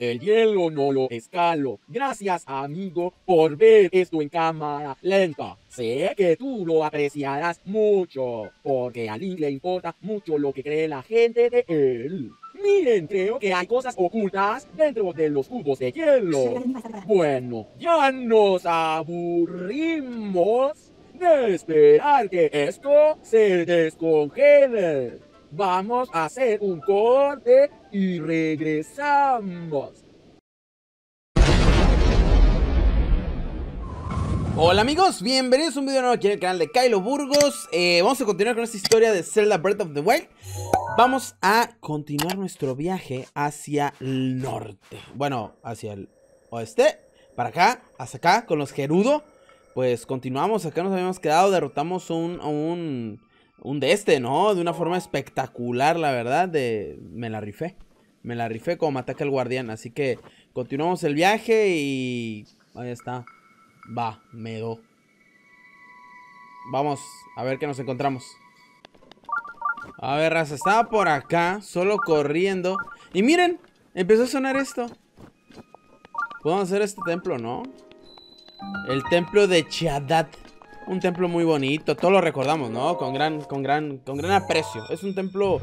El hielo no lo escalo. Gracias, amigo, por ver esto en cámara lenta. Sé que tú lo apreciarás mucho, porque a Link le importa mucho lo que cree la gente de él. Miren, creo que hay cosas ocultas dentro de los cubos de hielo. Bueno, ya nos aburrimos de esperar que esto se descongele. Vamos a hacer un corte y regresamos. Hola amigos, bienvenidos a un video nuevo aquí en el canal de Kylo Burgos. Eh, Vamos a continuar con esta historia de Zelda Breath of the Wild. Vamos a continuar nuestro viaje hacia el norte. Bueno, hacia el oeste Para acá, hasta acá, con los Gerudo. Pues continuamos, acá nos habíamos quedado Derrotamos un, un de este, ¿no? De una forma espectacular, la verdad de... Me la rifé Me la rifé como ataque al guardián Así que continuamos el viaje y... Ahí está Va, medo. Vamos a ver qué nos encontramos. A ver, raza, estaba por acá, solo corriendo. Y miren, empezó a sonar esto. Podemos hacer este templo, ¿no? El templo de Chiadat. Un templo muy bonito, todos lo recordamos, ¿no? Con gran, con gran, con gran aprecio. Es un templo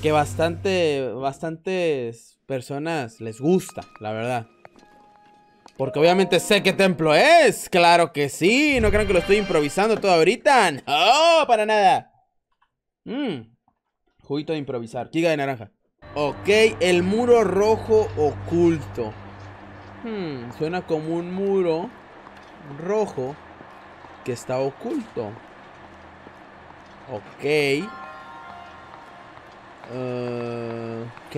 que bastante, bastantes personas les gusta, la verdad. Porque obviamente sé qué templo es. Claro que sí. No crean que lo estoy improvisando todo ahorita. ¡Oh! Para nada. Mmm. Juguito de improvisar. Giga de naranja. Ok, el muro rojo oculto. Hmm, suena como un muro rojo que está oculto. Ok. Uh, ok.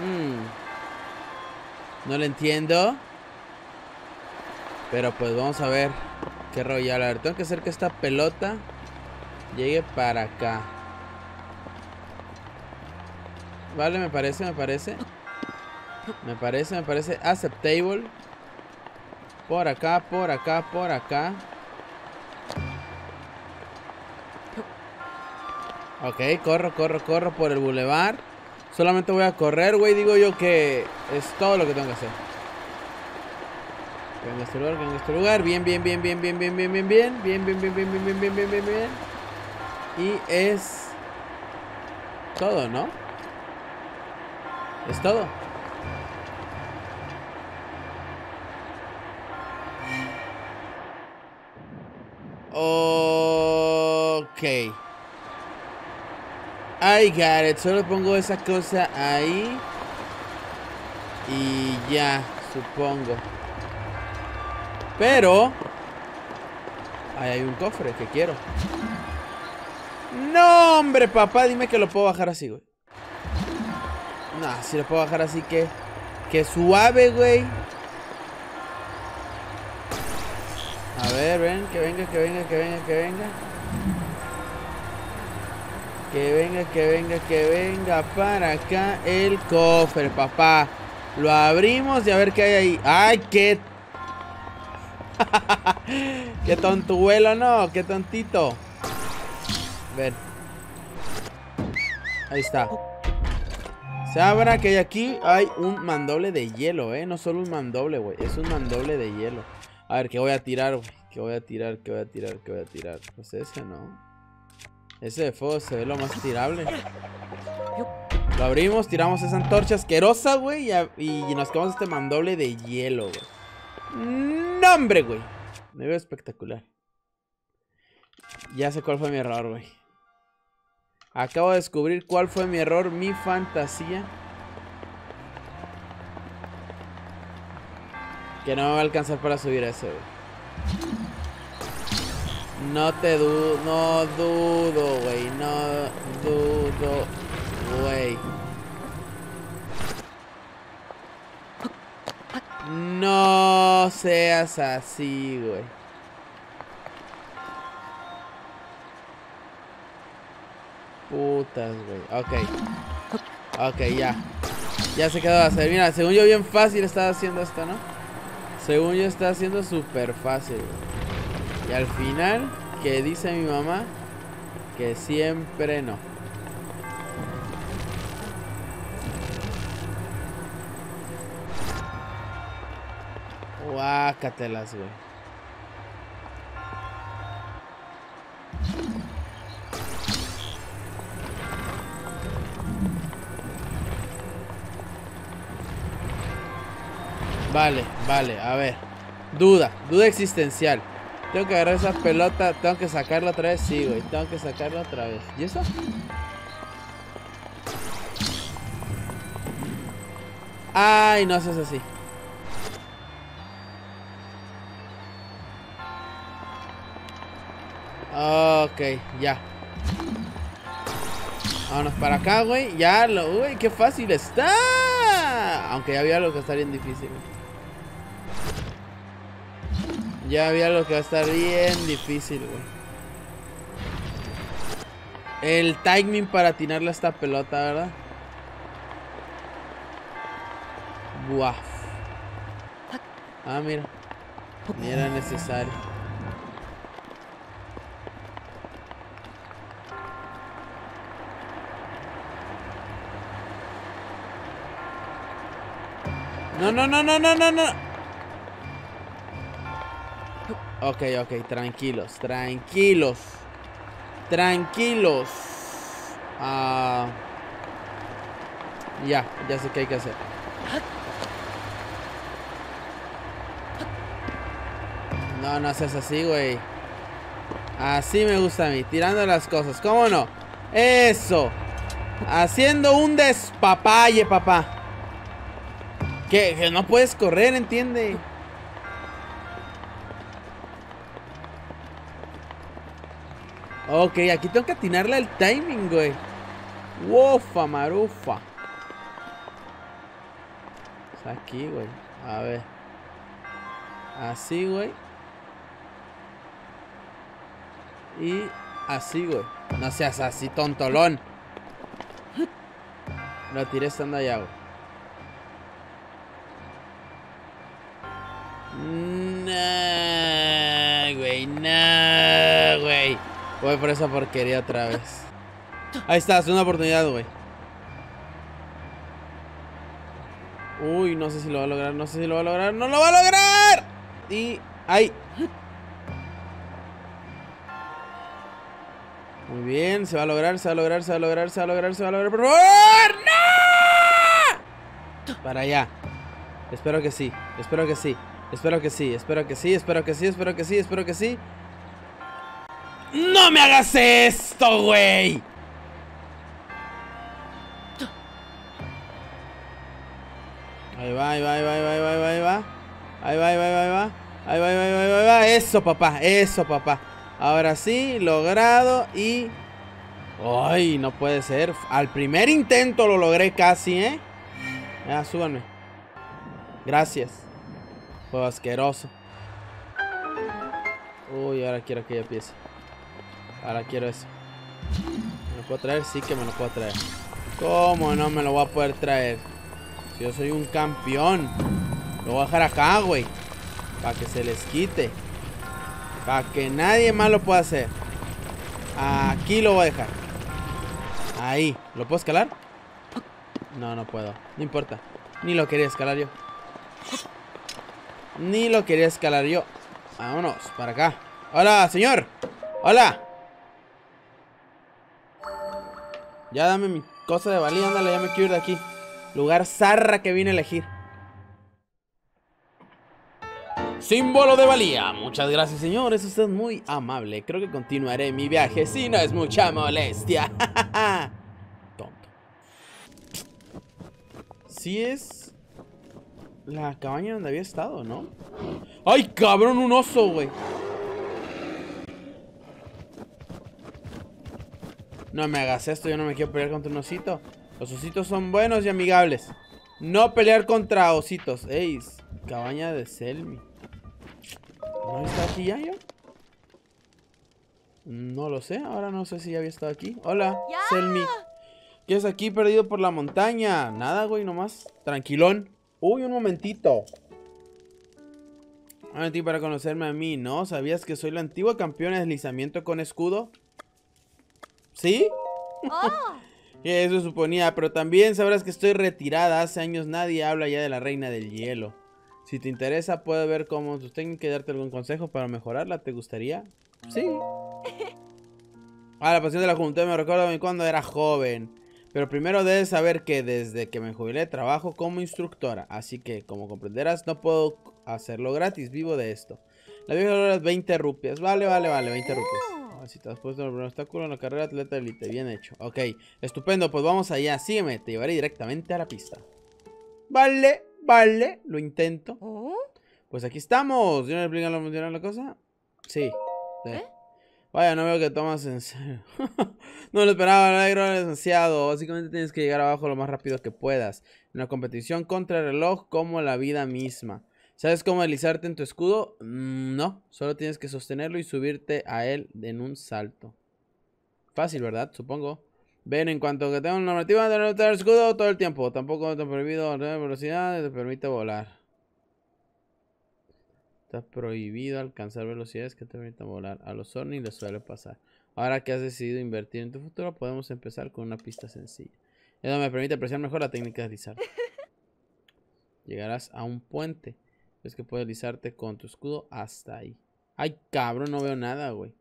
Mm. No lo entiendo. Pero pues vamos a ver qué rollo. A ver, tengo que hacer que esta pelota llegue para acá. Vale, me parece, me parece. Me parece, me parece acceptable. Por acá, por acá, por acá. Ok, corro, corro, corro por el bulevar. Solamente voy a correr, güey. Digo yo que es todo lo que tengo que hacer. Venga a este lugar, venga a este lugar. Bien, bien, bien, bien, bien, bien, bien, bien, bien. Bien, bien, bien, bien, bien, bien, bien, bien, bien, bien. Y es todo, ¿no? Es todo. Ok. I got it. Solo pongo esa cosa ahí. Y ya, supongo. Pero... Ahí hay un cofre que quiero. No, hombre, papá. Dime que lo puedo bajar así, güey. No, si lo puedo bajar así que... Que suave, güey. A ver, ven, que venga, que venga, que venga, que venga. Que venga, que venga, que venga para acá el cofre, papá. Lo abrimos y a ver qué hay ahí. ¡Ay, qué! ¡Qué tontuelo, no! ¡Qué tontito! Ven. Ahí está. Se abra que aquí hay un mandoble de hielo, ¿eh? No solo un mandoble, güey. Es un mandoble de hielo. A ver, ¿qué voy a tirar, güey? ¿Qué voy a tirar? ¿Qué voy a tirar? ¿Qué voy a tirar? Pues ese, ¿no? Ese de fuego se ve lo más tirable. Lo abrimos, tiramos esa antorcha asquerosa, güey. Y, nos quedamos este mandoble de hielo, güey. ¡No, güey! Me veo espectacular. Ya sé cuál fue mi error, güey. Acabo de descubrir cuál fue mi error, mi fantasía. Que no me va a alcanzar para subir a ese, güey. No te dudo, no dudo, güey, no dudo, güey. No seas así, güey. Putas, güey. Ok. Ok, ya. Ya se quedó a hacer. Mira, según yo bien fácil estaba haciendo esto, ¿no? Según yo está haciendo súper fácil. Y al final, que dice mi mamá que siempre no. Guácatelas, güey. Vale, vale, a ver. Duda, duda existencial. Tengo que agarrar esa pelota, tengo que sacarla otra vez. Sí, güey, tengo que sacarla otra vez. ¿Y eso? Ay, no haces así. Ok, ya. Vámonos para acá, güey. Ya, lo, uy, qué fácil está. Aunque ya había algo que está bien difícil. Ya había algo que va a estar bien difícil, güey. El timing para atinarle a esta pelota, ¿verdad? Buah. Ah, mira. Era necesario. No, no, no, no, no, no, no. Ok, ok, tranquilos, tranquilos. Tranquilos. Ah. Ya, ya sé qué hay que hacer. No, no seas así, güey. Así me gusta a mí, tirando las cosas. ¿Cómo no? Eso. Haciendo un despapalle, papá. Que, que no puedes correr, ¿entiende? Ok, aquí tengo que atinarle el timing, güey. Wofa, marufa. Aquí, güey. A ver. Así, güey. Y así, güey. No seas así, tontolón. Lo tiré estando allá, güey. No, güey, no, güey. Voy por esa porquería otra vez. Ahí está, es una oportunidad, güey. Uy, no sé si lo va a lograr, no sé si lo va a lograr. ¡No lo va a lograr! Y... ¡Ahí! Muy bien, se va a lograr, se va a lograr, se va a lograr, se va a lograr, se va a lograr. ¡Por favor! ¡No! Para allá. Espero que sí, espero que sí. Espero que sí, espero que sí, espero que sí, espero que sí, espero que sí. ¡No me hagas esto, güey! Ahí va, ahí va, ahí va, ahí va, ahí va, ahí va. Ahí va, ahí va, va, ahí va. Ahí va, va, va, va. Eso, papá, eso, papá. Ahora sí, logrado y... ¡Ay, no puede ser! Al primer intento lo logré casi, ¿eh? Ya, súbanme. Gracias. Fue asqueroso. Uy, ahora quiero aquella pieza. Ahora quiero eso. ¿Me lo puedo traer? Sí que me lo puedo traer. ¿Cómo no me lo voy a poder traer? Si yo soy un campeón. Lo voy a dejar acá, güey. Para que se les quite. Para que nadie más lo pueda hacer. Aquí lo voy a dejar. Ahí. ¿Lo puedo escalar? No, no puedo. No importa. Ni lo quería escalar yo. Ni lo quería escalar yo. Vámonos, para acá. Hola, señor. Hola. Ya dame mi cosa de valía, ándale, ya me quiero ir de aquí. Lugar zarra que vine a elegir. Símbolo de valía. Muchas gracias. Usted es muy amable. Creo que continuaré mi viaje si no es mucha molestia. Tonto. Sí es la cabaña donde había estado, ¿no? ¡Ay, cabrón! Un oso, güey. No me hagas esto, yo no me quiero pelear contra un osito. Los ositos son buenos y amigables. No pelear contra ositos. Ey, cabaña de Selmi. ¿No está aquí ya yo? No lo sé, ahora no sé si ya había estado aquí. Hola, Selmi. ¿Qué es aquí perdido por la montaña? Nada, güey, nomás. Tranquilón. Uy, un momentito. Un momentito para conocerme a mí, ¿no? ¿Sabías que soy la antigua campeona de deslizamiento con escudo? ¿Sí? Eso suponía, pero también sabrás que estoy retirada. Hace años nadie habla ya de la reina del hielo. Si te interesa, puedo ver cómo tus técnicas y darte algún consejo para mejorarla. ¿Te gustaría? Sí. Ah, la pasión de la juventud me recuerda cuando era joven. Pero primero debes saber que desde que me jubilé trabajo como instructora. Así que, como comprenderás, no puedo hacerlo gratis. Vivo de esto. La vieja hora es 20 rupias. Vale, vale, vale, 20 rupias. Así te has puesto el primer obstáculo en la carrera atleta elite. Bien hecho. Ok, estupendo. Pues vamos allá. Sígueme. Te llevaré directamente a la pista. Vale, vale. Lo intento. Pues aquí estamos. ¿Ya me explican lo funciona la cosa? Sí. sí. Vaya, no veo que tomas en serio. no lo esperaba, no alegro demasiado. Básicamente tienes que llegar abajo lo más rápido que puedas. En una competición contra el reloj como la vida misma. ¿Sabes cómo deslizarte en tu escudo? Mm, no, solo tienes que sostenerlo y subirte a él en un salto. Fácil, ¿verdad? Supongo. Ven, en cuanto que tenga una normativa de no tener escudo todo el tiempo. Tampoco te ha prohibido la velocidad, te permite volar. Está prohibido alcanzar velocidades que te permitan volar. A los Sony les suele pasar. Ahora que has decidido invertir en tu futuro, podemos empezar con una pista sencilla. Eso me permite apreciar mejor la técnica de deslizar. Llegarás a un puente. Es que puedes deslizarte con tu escudo hasta ahí. Ay, cabrón, no veo nada, güey.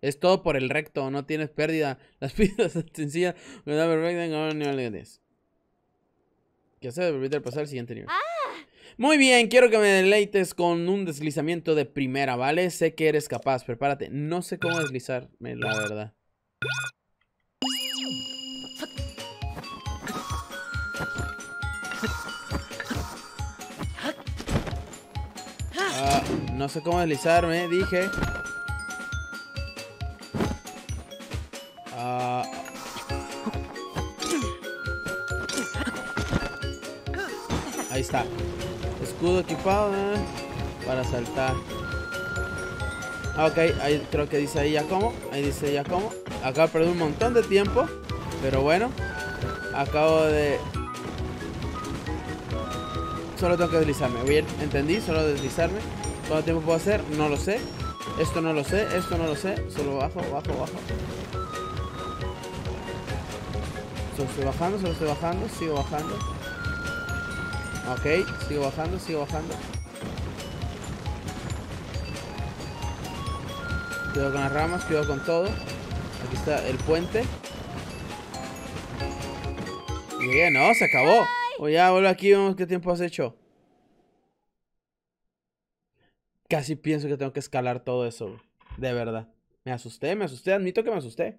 Es todo por el recto, no tienes pérdida. Las son sencillas. da perfecta en nivel de 10. ¿Qué hace? Permite pasar al siguiente nivel. Muy bien, quiero que me deleites con un deslizamiento de primera, ¿vale? Sé que eres capaz, prepárate. No sé cómo deslizarme, la verdad. No sé cómo deslizarme, dije. Ah. Ahí está. Escudo equipado eh, para saltar. Ah, ok, ahí creo que dice ahí ya como. Ahí dice ya como. De perder un montón de tiempo. Pero bueno. Acabo de... Solo tengo que deslizarme. Bien, entendí. Solo deslizarme. ¿Cuánto tiempo puedo hacer? No lo sé. Esto no lo sé. Esto no lo sé. Solo bajo, bajo, bajo. Solo estoy bajando, solo estoy bajando. Sigo bajando. Ok, sigo bajando, sigo bajando. Cuidado con las ramas, cuidado con todo. Aquí está el puente. Llegué, no, se acabó. O ya, vuelve aquí, vemos qué tiempo has hecho. Casi pienso que tengo que escalar todo eso, De verdad. Me asusté, me asusté, admito que me asusté.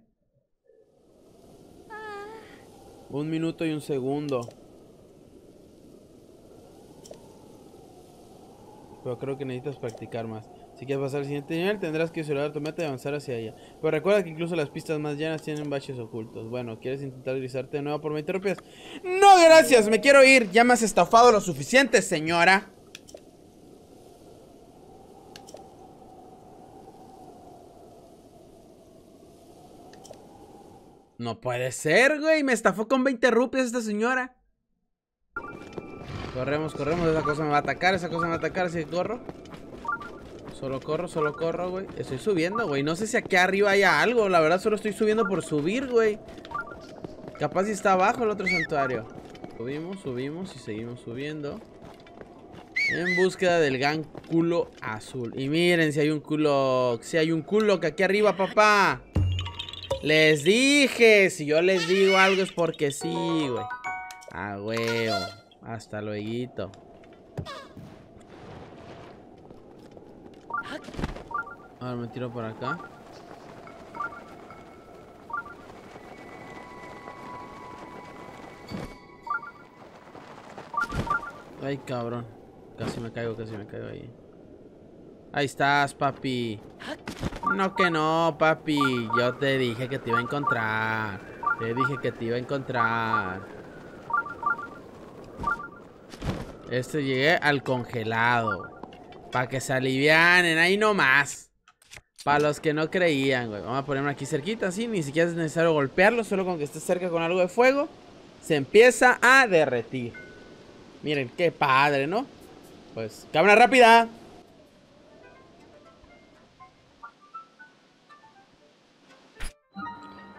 Un minuto y un segundo. Pero creo que necesitas practicar más. Si quieres pasar al siguiente nivel, tendrás que visualizar tu meta y avanzar hacia ella. Pero recuerda que incluso las pistas más llanas tienen baches ocultos. Bueno, ¿quieres intentar deslizarte de nuevo por 20 rupias? ¡No, gracias! Me quiero ir. Ya me has estafado lo suficiente, señora. No puede ser, güey. Me estafó con 20 rupias esta señora. Corremos, corremos. Esa cosa me va a atacar. Esa cosa me va a atacar. Así que corro. Solo corro, solo corro, güey. Estoy subiendo, güey. No sé si aquí arriba hay algo. La verdad, solo estoy subiendo por subir, güey. Capaz si está abajo el otro santuario. Subimos, subimos y seguimos subiendo. En búsqueda del gran culo azul. Y miren si hay un culo. Si hay un culo que aquí arriba, papá. Les dije. Si yo les digo algo es porque sí, güey. Ah, huevo. Hasta luego. Ahora me tiro por acá. Ay, cabrón. Casi me caigo, casi me caigo ahí. Ahí estás, papi. No que no, papi. Yo te dije que te iba a encontrar. Te dije que te iba a encontrar. Este llegué al congelado. Para que se alivianen, ahí nomás. Para los que no creían, güey. Vamos a ponerme aquí cerquita, así. Ni siquiera es necesario golpearlo. Solo con que esté cerca con algo de fuego. Se empieza a derretir. Miren, qué padre, ¿no? Pues, cámara rápida.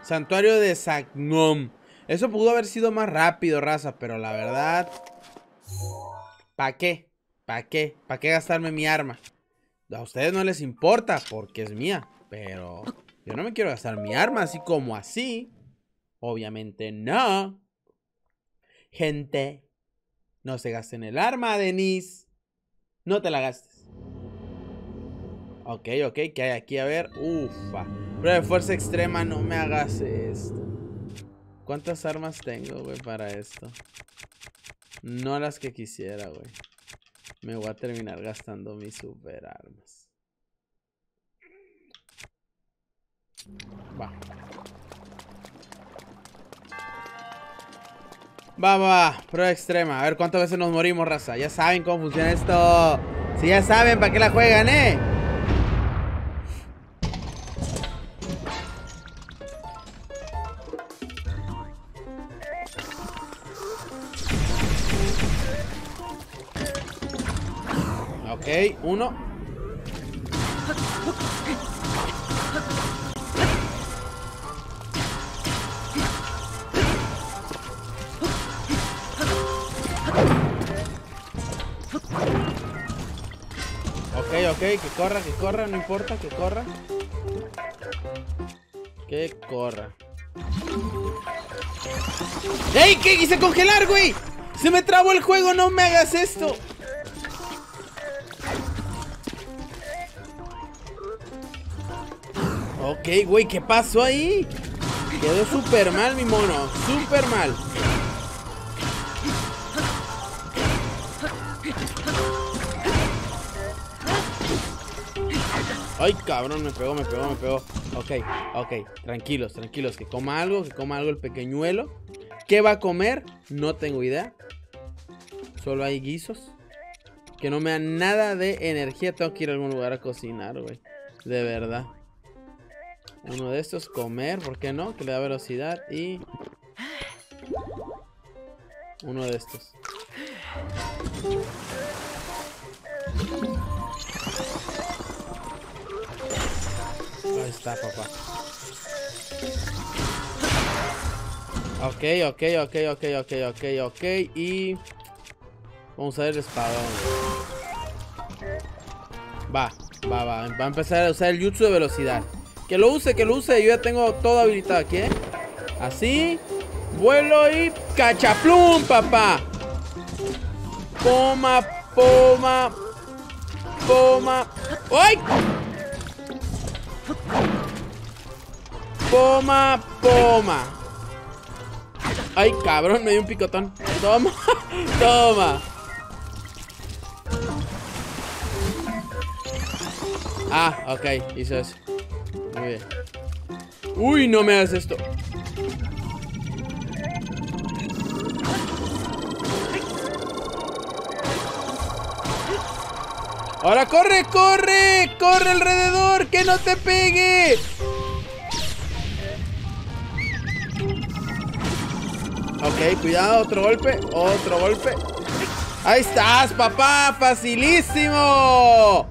Santuario de Sagnom. Eso pudo haber sido más rápido, raza. Pero la verdad... ¿Para qué? ¿Para qué? ¿Para qué gastarme mi arma? A ustedes no les importa porque es mía. Pero yo no me quiero gastar mi arma así como así. Obviamente no. Gente, no se gasten el arma, Denise. No te la gastes. Ok, ok, ¿qué hay aquí? A ver, ufa. Prueba de fuerza extrema, no me hagas esto. ¿Cuántas armas tengo, güey, para esto? No las que quisiera, güey. Me voy a terminar gastando mis super armas. Va. Va, va, Prueba extrema. A ver cuántas veces nos morimos, raza. Ya saben cómo funciona esto. Si ya saben, ¿para qué la juegan, eh? Corra, que corra, no importa, que corra. Que corra. ¡Ey! ¿Qué quise congelar, güey? Se me trabó el juego, no me hagas esto. Ok, güey, ¿qué pasó ahí? Quedó súper mal mi mono, súper mal. Ay, cabrón, me pegó, me pegó, me pegó. Ok, ok, tranquilos, tranquilos. Que coma algo, que coma algo el pequeñuelo. ¿Qué va a comer? No tengo idea. Solo hay guisos. Que no me dan nada de energía. Tengo que ir a algún lugar a cocinar, güey. De verdad. Uno de estos, comer, ¿por qué no? Que le da velocidad y... Uno de estos. Ahí está, papá. Ok, ok, ok, ok, ok, ok, ok. Y... Vamos a ver el espadón. Va, va, va. Va a empezar a usar el jutsu de velocidad. Que lo use, que lo use. Yo ya tengo todo habilitado aquí, ¿eh? Así. Vuelo y cachaplum, papá. Poma, poma. Poma. ¡Ay! Poma, poma. Ay, cabrón, me dio un picotón. Toma, toma. Ah, ok, hizo eso. Muy bien. Uy, no me hagas esto. Ahora corre, corre, corre alrededor, que no te pegue. Ok, cuidado, otro golpe, otro golpe. Ahí estás, papá, facilísimo.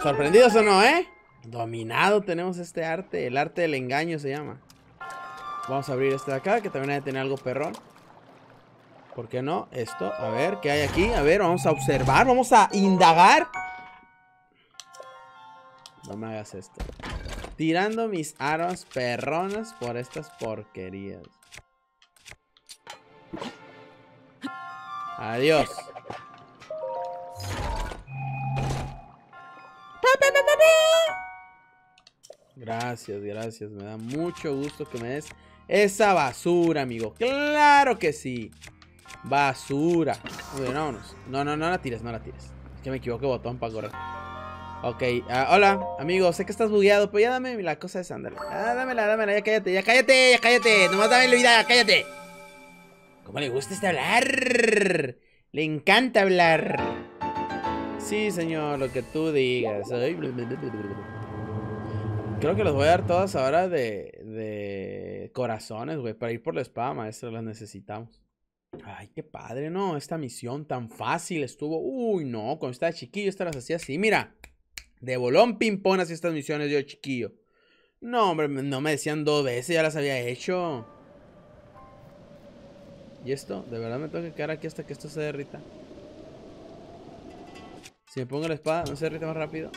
¿Sorprendidos o no, eh? Dominado tenemos este arte, el arte del engaño se llama. Vamos a abrir este de acá, que también hay que tener algo perrón. ¿Por qué no? Esto, a ver, ¿qué hay aquí? A ver, vamos a observar, vamos a indagar. No me hagas esto. Tirando mis armas perronas por estas porquerías. Adiós. Gracias, gracias. Me da mucho gusto que me des esa basura, amigo. Claro que sí. Basura. Bien, vámonos. No, no, no la tires, no la tires. Es que me equivoqué botón para correr. Ok, uh, hola, amigo, sé que estás bugueado, pero ya dame la cosa de sándalo. Ah, dámela, dámela, ya cállate, ya cállate, ya cállate. Nomás dame la vida, cállate. ¿Cómo le gusta este hablar? Le encanta hablar. Sí, señor, lo que tú digas. Creo que los voy a dar todas ahora de, de corazones, güey. Para ir por la espada, maestro, las necesitamos. Ay, qué padre, ¿no? Esta misión tan fácil estuvo. Uy, no, cuando estaba chiquillo, esta las hacía así. Mira, de bolón ping-pong estas misiones yo, chiquillo. No, hombre, no me decían dos veces, ya las había hecho. ¿Y esto? ¿De verdad me tengo que quedar aquí hasta que esto se derrita? Si me pongo la espada, ¿no se derrita más rápido?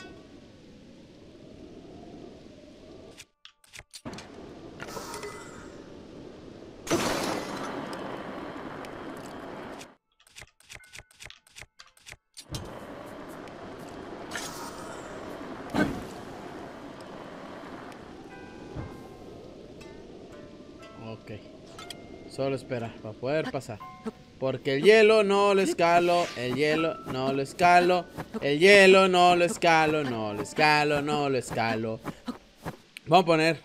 Solo espera para poder pasar. Porque el hielo no lo escalo, el hielo no lo escalo, el hielo no lo escalo, no lo escalo, no lo escalo. Vamos a poner.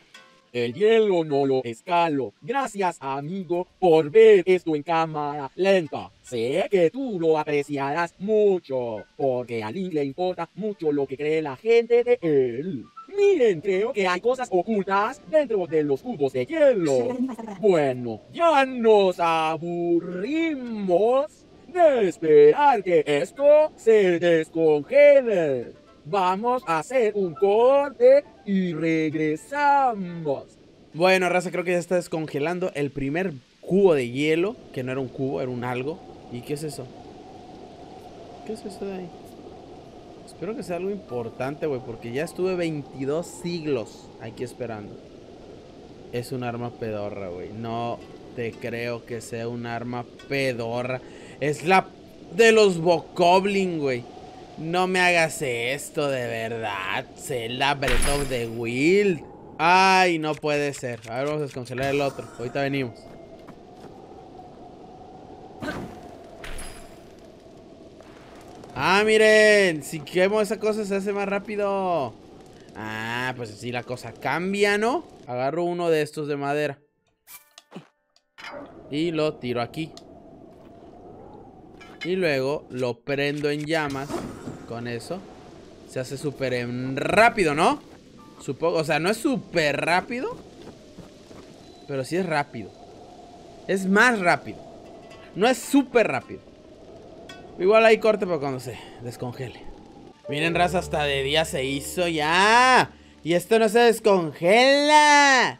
El hielo no lo escalo. Gracias, amigo, por ver esto en cámara lenta. Sé que tú lo apreciarás mucho, porque a Lee le importa mucho lo que cree la gente de él. Miren, creo que hay cosas ocultas dentro de los cubos de hielo. Bueno, ya nos aburrimos de esperar que esto se descongele. Vamos a hacer un corte y regresamos. Bueno, raza, creo que ya está descongelando el primer cubo de hielo, que no era un cubo, era un algo. ¿Y qué es eso? ¿Qué es eso de ahí? Espero que sea algo importante, güey, porque ya estuve 22 siglos aquí esperando. Es un arma pedorra, güey. No te creo que sea un arma pedorra. Es la de los Bokoblin, güey. No me hagas esto, de verdad. Zelda Breath of the Wild. Ay, no puede ser. A ver, vamos a descongelar el otro. Ahorita venimos. Ah, miren. Si quemo esa cosa se hace más rápido. Ah, pues así la cosa cambia, ¿no? Agarro uno de estos de madera. Y lo tiro aquí. Y luego lo prendo en llamas. Con eso. Se hace súper rápido, ¿no? Supongo, o sea, no es súper rápido. Pero sí es rápido. Es más rápido. No es súper rápido. Igual hay corte para cuando se descongele. Miren, raza, hasta de día se hizo ya. Y esto no se descongela.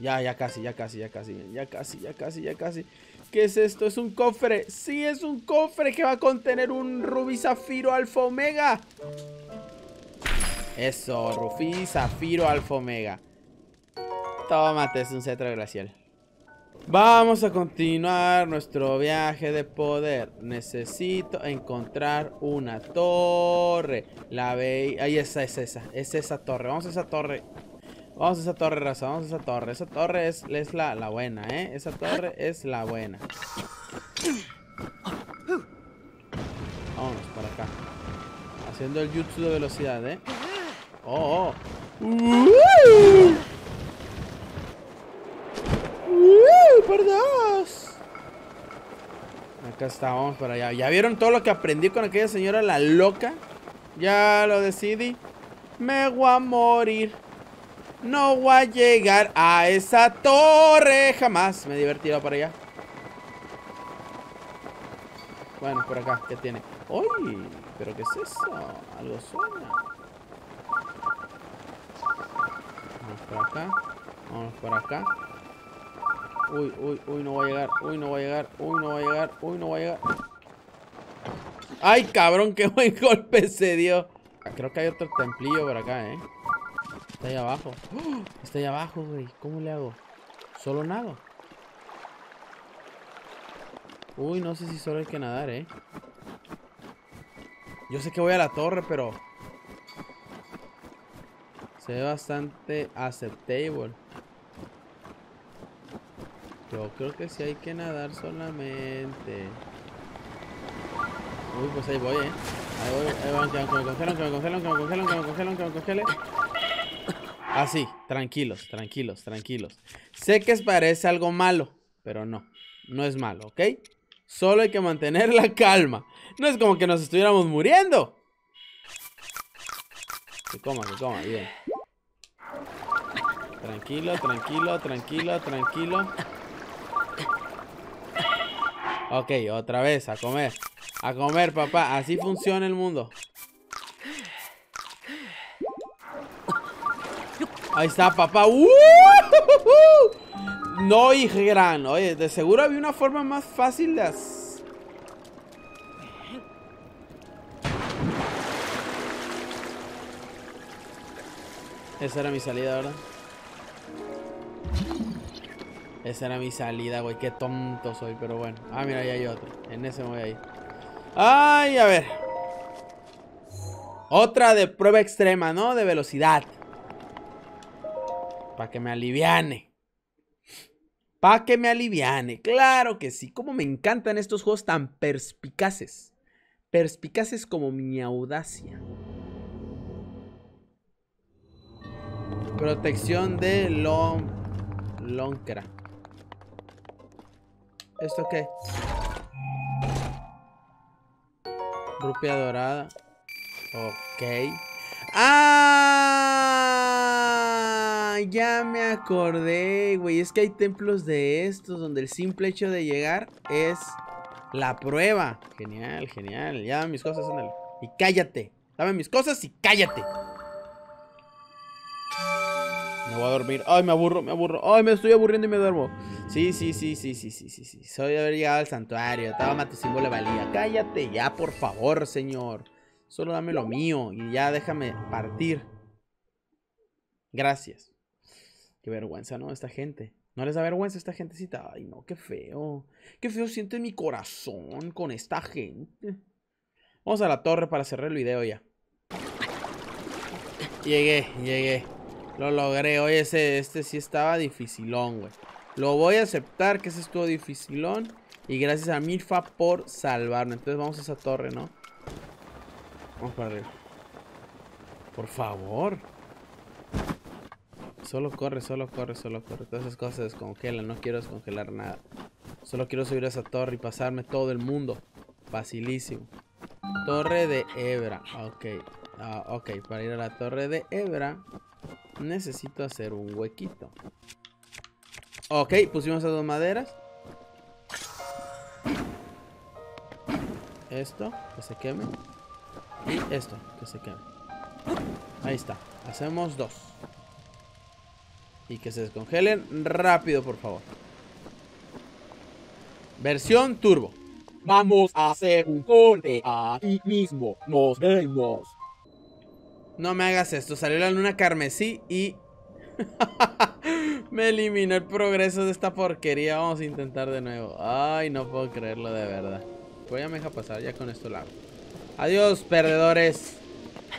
Ya, ya casi, ya casi, ya casi, ya casi, ya casi, ya casi. ¿Qué es esto? ¿Es un cofre? Sí, es un cofre que va a contener un Rubí Zafiro Alfa Omega. Eso, Rubí Zafiro Alfa Omega. Tómate, es un cetro glacial. Vamos a continuar nuestro viaje de poder. Necesito encontrar una torre. La veis. Ahí esa es esa. Es esa torre. Vamos a esa torre. Vamos a esa torre, raza. Vamos a esa torre. Esa torre es, es la, la buena, ¿eh? Esa torre es la buena. Vámonos para acá. Haciendo el jutsu de velocidad, ¿eh? Oh, oh. ¡Uh! Acá está, vamos para allá. ¿Ya vieron todo lo que aprendí con aquella señora la loca? Ya lo decidí. Me voy a morir. No voy a llegar a esa torre jamás. Me he divertido para allá. Bueno, por acá, ¿qué tiene? ¡Uy! ¿Pero qué es eso? Algo suena. Vamos por acá. Vamos por acá. Uy, uy, uy, no voy a llegar. Uy, no voy a llegar. Uy, no voy a llegar. Uy, no voy a llegar. ¡Ay, cabrón! ¡Qué buen golpe se dio! Creo que hay otro templillo por acá, ¿eh? Está ahí abajo. ¡Oh! Está ahí abajo, güey. ¿Cómo le hago? ¿Solo nado? Uy, no sé si solo hay que nadar, ¿eh? Yo sé que voy a la torre, pero... Se ve bastante aceptable. Yo creo que sí hay que nadar solamente. Uy, pues ahí voy, ¿eh? Ahí voy, ahí van, que me congelan, que me congelan, que me congelan, que me congelan, que me congelen. Así, tranquilos, tranquilos, tranquilos. Sé que parece algo malo, pero no, no es malo, ¿ok? Solo hay que mantener la calma. No es como que nos estuviéramos muriendo. Que coma, que coma, bien. Tranquilo, tranquilo, tranquilo, tranquilo. Ok, otra vez, a comer. A comer, papá. Así funciona el mundo. Ahí está, papá. ¡Uh! No, y gran. Oye, de seguro había una forma más fácil de hacer. Esa era mi salida, ¿verdad? Esa era mi salida, güey. Qué tonto soy, pero bueno. Ah, mira, ahí hay otro. En ese me voy a ir. Ay, a ver. Otra de prueba extrema, ¿no? De velocidad. Para que me aliviane. Para que me aliviane. Claro que sí. Como me encantan estos juegos tan perspicaces. Perspicaces como mi audacia. Protección de Lon... Loncra. ¿Esto qué? Rupia dorada. Ok. ¡Ah! Ya me acordé, güey. Es que hay templos de estos donde el simple hecho de llegar es la prueba. Genial, genial. Ya mis cosas, ándale. Y cállate. Dame mis cosas y cállate. Me voy a dormir. Ay, me aburro, me aburro. Ay, me estoy aburriendo y me duermo. Sí, sí, sí, sí, sí, sí, sí, sí. Soy de haber llegado al santuario. Tu símbolo de valía. Cállate ya, por favor, señor. Solo dame lo mío y ya déjame partir. Gracias. Qué vergüenza, ¿no? Esta gente. ¿No les da vergüenza esta gentecita? Ay, no, qué feo. Qué feo siente mi corazón con esta gente. Vamos a la torre para cerrar el video ya. Llegué, llegué. Lo logré. Oye, ese, este sí estaba dificilón, güey. Lo voy a aceptar que ese estuvo dificilón. Y gracias a Mirfa por salvarme. Entonces vamos a esa torre, ¿no? Vamos para arriba. Por favor. Solo corre, solo corre, solo corre. Todas esas cosas se descongelan. No quiero descongelar nada. Solo quiero subir a esa torre y pasarme todo el mundo. Facilísimo. Torre de Hebra. Ok. Ah, ok, para ir a la torre de Hebra necesito hacer un huequito. Ok, pusimos esas dos maderas. Esto, que se queme. Y esto, que se queme. Ahí está. Hacemos dos. Y que se descongelen rápido, por favor. Versión turbo. Vamos a hacer un corte ahí mismo. Nos vemos. No me hagas esto. Salió la luna carmesí y... me eliminó el progreso de esta porquería. Vamos a intentar de nuevo. Ay, no puedo creerlo de verdad. Voy a me pasar. Ya con esto hago. Adiós, perdedores.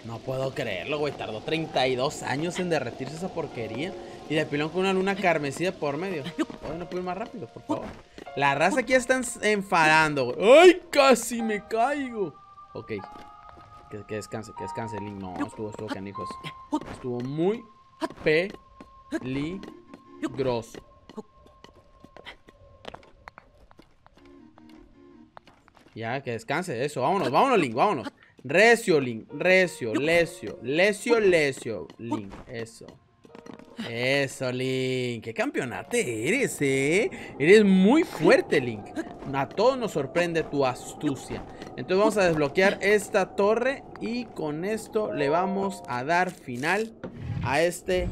No puedo creerlo, güey. Tardó 32 años en derretirse esa porquería. Y de pilón con una luna carmesí por medio. No puedo ir más rápido, por favor. La raza aquí ya están enfadando, güey. ¡Ay, casi me caigo! Ok. Que, descanse, que descanse, Link. No, estuvo, estuvo canijos. Estuvo muy peligroso. Ya, que descanse, eso. Vámonos, vámonos, Link, vámonos. Recio, Link, recio, lesio, lesio, lesio, Link, eso. Eso, Link. Qué campeonate eres, ¿eh? Eres muy fuerte, Link. A todos nos sorprende tu astucia. Entonces vamos a desbloquear esta torre y con esto le vamos a dar final a este,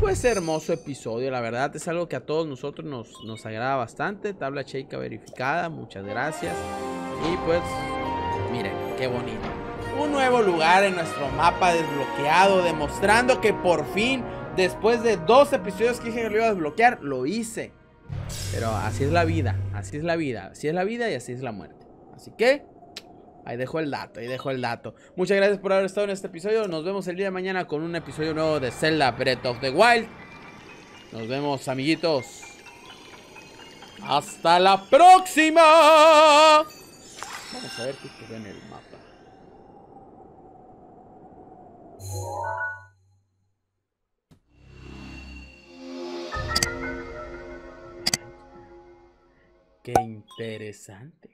pues, hermoso episodio. La verdad es algo que a todos nosotros nos, nos agrada bastante. Tabla checa verificada, muchas gracias. Y pues, miren, qué bonito. Un nuevo lugar en nuestro mapa desbloqueado, demostrando que por fin Después de dos episodios que dije que lo iba a desbloquear, lo hice. Pero así es la vida, así es la vida, así es la vida y así es la muerte. Así que, ahí dejo el dato, ahí dejo el dato. Muchas gracias por haber estado en este episodio. Nos vemos el día de mañana con un episodio nuevo de Zelda Breath of the Wild. Nos vemos, amiguitos. Hasta la próxima. Vamos a ver qué quedó en el mapa. Qué interesante.